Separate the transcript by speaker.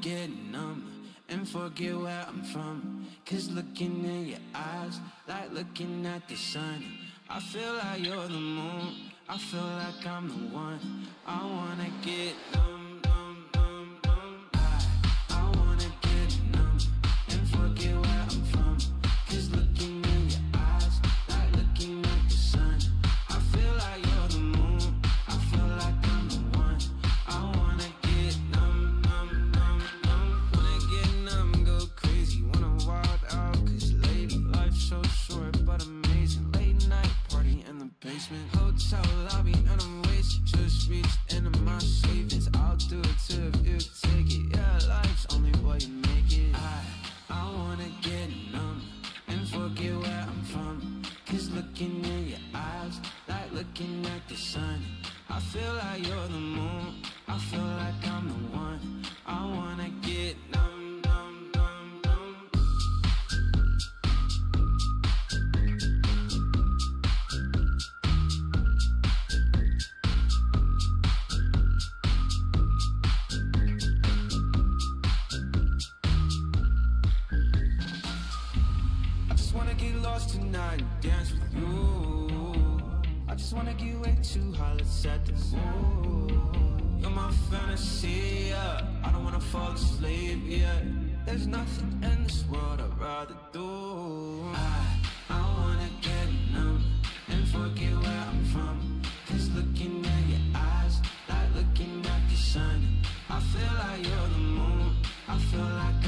Speaker 1: get numb and forget where I'm from. Cause looking in your eyes, like looking at the sun. I feel like you're the moon, I feel like I'm the one. I wanna get numb, basement. Hotel lobby and I'm wasted. Just reach into my savings. I'll do it too if you take it. Yeah, life's only what you make it. I, I wanna get numb and forget where I'm from. Cause looking in your eyes, like looking at the sun. I feel like you're the moon, I feel like I'm the one. Wanna get lost tonight and dance with you. I just wanna get way too high, let's set the mood. You're my fantasy, yeah. I don't wanna fall asleep, yeah. There's nothing in this world I'd rather do. I, I wanna get numb and forget where I'm from. Cause looking at your eyes, like looking at the sun. I feel like you're the moon, I feel like